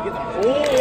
이게 나. 오.